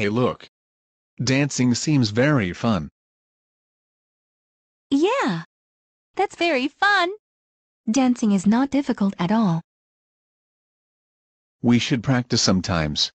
Hey look. Dancing seems very fun. Yeah, that's very fun. Dancing is not difficult at all. We should practice sometimes.